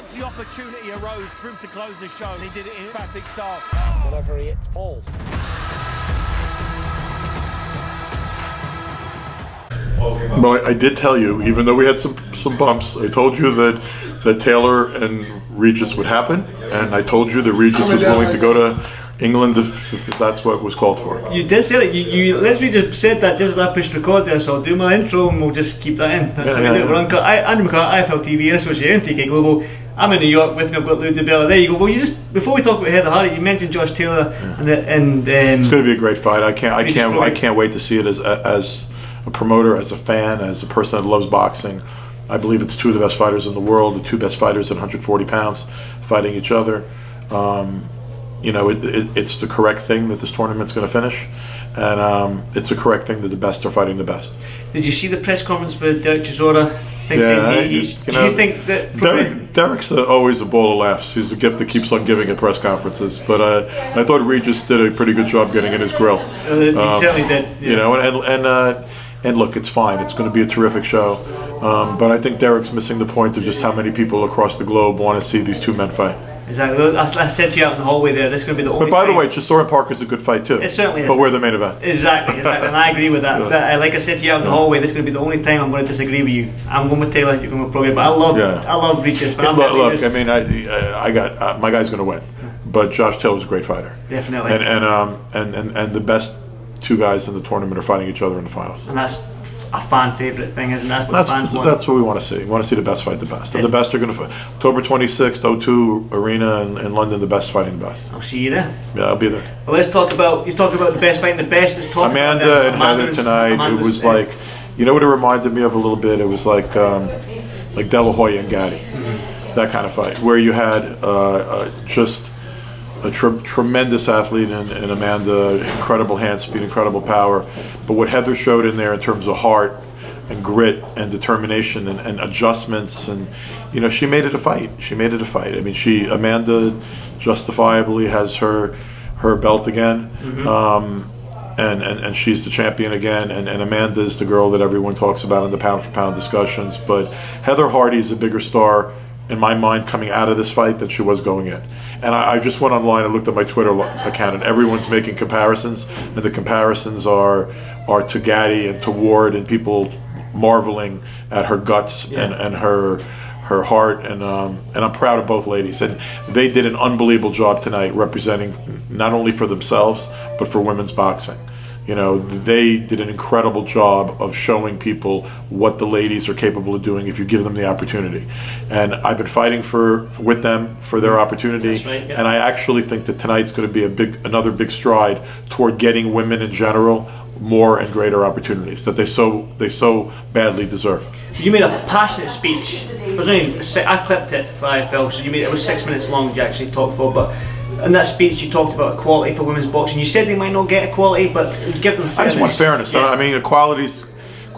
Once the opportunity arose for him to close the show, and he did it in emphatic style. Whatever he hits falls. Well, I, I did tell you, even though we had some some bumps, I told you that that Taylor and Regis would happen, and I told you that Regis was willing to go to England if, if that's what was called for. You did say that. You, you literally just said that just as I pushed record there, so I'll do my intro and we'll just keep that in. That's Yeah, how we yeah, do it. We're on, I, Andy McCart, IFL TV, this was your MTK Global. I'm in New York with me, I've got Lou DiBella. There you go. Well, you just, before we talk about Heather Hardy, you mentioned Josh Taylor and, the, and um, It's going to be a great fight. I can't I can't I can't wait to see it as a, as a promoter, as a fan, as a person that loves boxing. I believe it's two of the best fighters in the world, the two best fighters at 140 pounds, fighting each other. Um, you know, it, it, it's the correct thing that this tournament's going to finish, and um, it's the correct thing that the best are fighting the best. Did you see the press conference with Derek Chisora? They Yeah, he, he, you do you think that Derek, Derek's uh, always a ball of laughs. He's a gift that keeps on giving at press conferences. But uh, I thought Regis did a pretty good job getting in his grill. Uh, he certainly did. You know, and and and, uh, and look, it's fine. It's going to be a terrific show. Um, but I think Derek's missing the point of just how many people across the globe want to see these two men fight. Exactly. I, I said to you out in the hallway there, this is going to be the only But by the way, Chisora Park is a good fight too. It certainly is. But we're the main event. Exactly, exactly, and I agree with that. But uh, like I said to you out in the hallway, this is going to be the only time I'm going to disagree with you. I'm going with Taylor, you're going with Prograis, but I love, Yeah. I love Regis. But I'm look, look, I mean, I, I got uh, my guy's going to win, but Josh Taylor's a great fighter. Definitely. And and um and, and and the best two guys in the tournament are fighting each other in the finals. and that's a fan favourite thing, isn't that? That's what That's fans want. that's what we want to see. We want to see the best fight the best, and the best are going to fight. October 26th, O2 Arena in, in London. The best fighting the best. I'll see you there. Yeah, I'll be there. Well, let's talk about you talk about the best fighting the best. Let's talk Amanda about and Heather tonight. Amanda's, it was uh, like, you know what it reminded me of a little bit. It was like um, like De La Hoya and Gatti, that kind of fight where you had uh, uh, just a tre- tremendous athlete in, in Amanda, incredible hand speed, incredible power. But what Heather showed in there in terms of heart and grit and determination and, and adjustments and you know she made it a fight. She made it a fight. I mean, she Amanda justifiably has her her belt again. Um, and, and, and she's the champion again, and, and Amanda is the girl that everyone talks about in the pound for pound discussions. But Heather Hardy is a bigger star in my mind coming out of this fight than she was going in. And I, I just went online and looked at my Twitter account, and everyone's making comparisons, and the comparisons are are to Gatti and to Ward, and people marveling at her guts and, and her her heart, and um, and I'm proud of both ladies. And they did an unbelievable job tonight, representing not only for themselves but for women's boxing. You know, they did an incredible job of showing people what the ladies are capable of doing if you give them the opportunity. And I've been fighting for with them for their opportunity, right, yeah. and I actually think that tonight's going to be a big another big stride toward getting women in general more and greater opportunities that they so they so badly deserve. You made a passionate speech. It was only I clipped it for IFL, so you made it was six minutes long. You actually talked for, but in that speech you talked about equality for women's boxing. You said they might not get equality, but give them. Fairness. I just want fairness. Yeah. I mean, equality's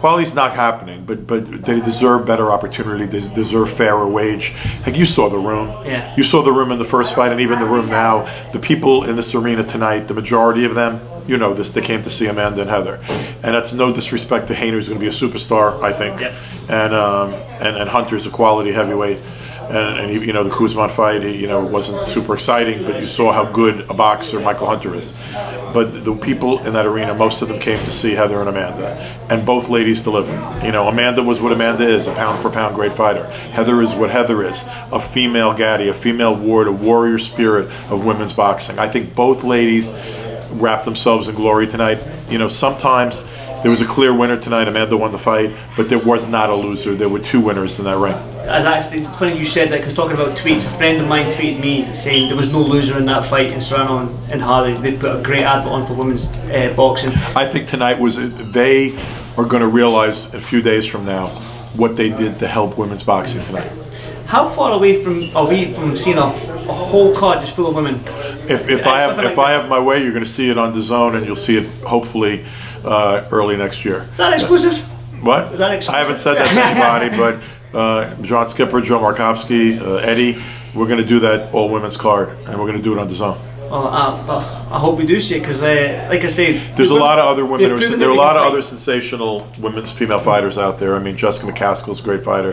equality's not happening, but but they deserve better opportunity. They deserve fairer wage. Like you saw the room. Yeah. You saw the room in the first fight, and even the room now. The people in this arena tonight, the majority of them, you know this. They came to see Amanda and Heather, and that's no disrespect to Haney, who's going to be a superstar, I think. Yep. And um, and and Hunter's a quality heavyweight. And, and he- you know the Kuzmin fight, he, you know, wasn't super exciting, but you saw how good a boxer Michael Hunter is. But the people in that arena, most of them came to see Heather and Amanda, and both ladies delivered. You know, Amanda was what Amanda is, a pound for pound great fighter. Heather is what Heather is, a female Gatti, a female ward, a warrior spirit of women's boxing. I think both ladies wrapped themselves in glory tonight. You know, sometimes there was a clear winner tonight. Amanda won the fight, but there was not a loser. There were two winners in that ring. As actually funny you said that because talking about tweets, a friend of mine tweeted me saying there was no loser in that fight in Serrano and, and Hardy. They put a great advert on for women's uh, boxing. I think tonight was they are going to realize a few days from now what they did to help women's boxing tonight. How far away from are we from seeing a, a whole card just full of women? If, if I have if I have my way, you're going to see it on the zone, and you'll see it hopefully uh, early next year. Is that exclusive? What? Is that exclusive? I haven't said that to anybody, but uh, John Skipper, Joe Markowski, uh, Eddie, we're going to do that all women's card, and we're going to do it on the zone. Well, I, but I hope we do see it because, uh, like I say, There's a the lot of other women. they've Who, there are a lot of can other sensational women's female fighters out there. I mean, Jessica McCaskill's a great fighter.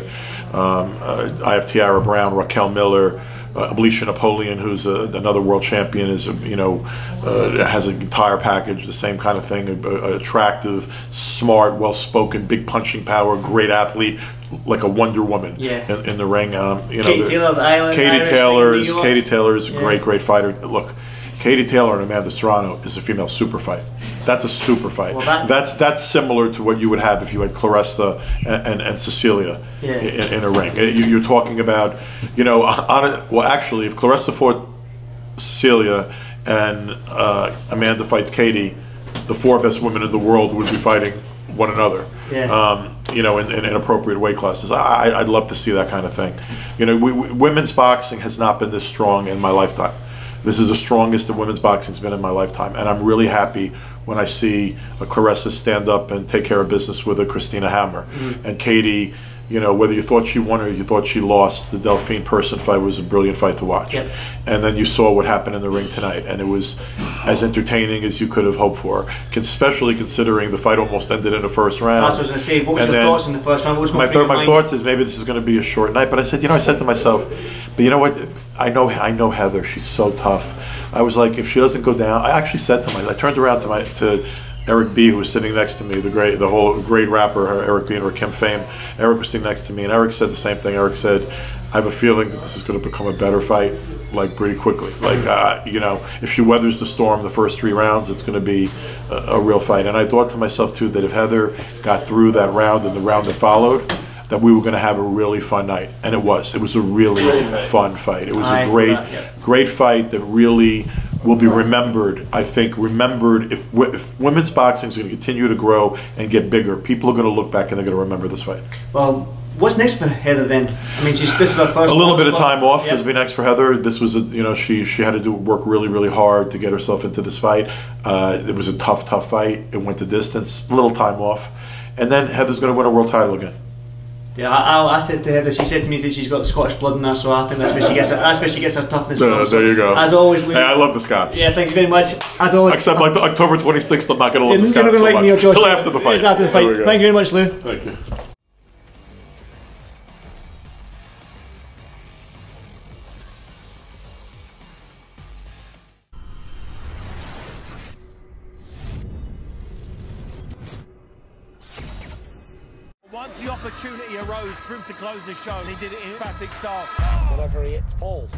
Um, uh, I have Tiara Brown, Raquel Miller. Uh, Alicia Napoleon, who's a, another world champion, is a, you know uh, has an entire package, the same kind of thing. A, attractive, smart, well-spoken, big punching power, great athlete, like a Wonder Woman Yeah. in, in the ring. Um, you know, Katie the- Taylor Island, Katie Irish Taylor is Katie Taylor is a Yeah. great, great fighter. Look, Katie Taylor and Amanda Serrano is a female super fight. That's a super fight. Well, that- that's that's similar to what you would have if you had Claressa and, and, and Cecilia Yeah. in, in a ring. Uh, You, you're talking about, you know, on a, well, actually, if Claressa fought Cecilia and uh, Amanda fights Katie, the four best women in the world would be fighting one another. Yeah. Um, you know, in, in inappropriate weight classes. I, I'd love to see that kind of thing. You know, we, we, women's boxing has not been this strong in my lifetime. This is the strongest that women's boxing's been in my lifetime, and I'm really happy when I see a Claressa stand up and take care of business with a Christina Hammer, Mm-hmm. and Katie. You know, whether you thought she won or you thought she lost, the Delphine Persoon fight was a brilliant fight to watch. Yep. And then you saw what happened in the ring tonight, and it was as entertaining as you could have hoped for, especially considering the fight almost ended in the first round. That's what I was going to say. What was And your thoughts in the first round? What was my, through my thoughts is maybe this is going to be a short night, but I said, you know, I said to myself, but you know what? I know, I know Heather. She's so tough. I was like, if she doesn't go down, I actually said to my, I turned around to my to Eric B, who was sitting next to me, the great, the whole great rapper Eric B and Rakim fame. Eric was sitting next to me, and Eric said the same thing. Eric said, I have a feeling that this is going to become a better fight, like pretty quickly. Like, uh, you know, if she weathers the storm the first three rounds, it's going to be a, a real fight. And I thought to myself too that if Heather got through that round and the round that followed, that we were going to have a really fun night, and it was. It was a really fun fight. It was a great, with that, yeah. great fight that really will be remembered. I think remembered if, if women's boxing is going to continue to grow and get bigger, people are going to look back and they're going to remember this fight. Well, what's next for Heather then? I mean, she's, this is her first. A little bit of time off Yep. has been next for Heather. This was a you know she she had to do work really really hard to get herself into this fight. Uh, it was a tough tough fight. It went the distance. A little time off, and then Heather's going to win a world title again. Yeah, I, I, I said to her that she said to me that she's got Scottish blood in her, so I think that's where she gets her, that's where she gets her toughness Uh, from. So, there you go. As always, Lou. Hey, I love the Scots. yeah, thank you very much. As always. Except like the October 26th, I'm not going to love the Scots not so gonna like me or much. Till after the fight. After the fight. Thank you very much, Lou. Thank you. Once the opportunity arose for him to close the show, he did it in emphatic style. Whatever he hits falls.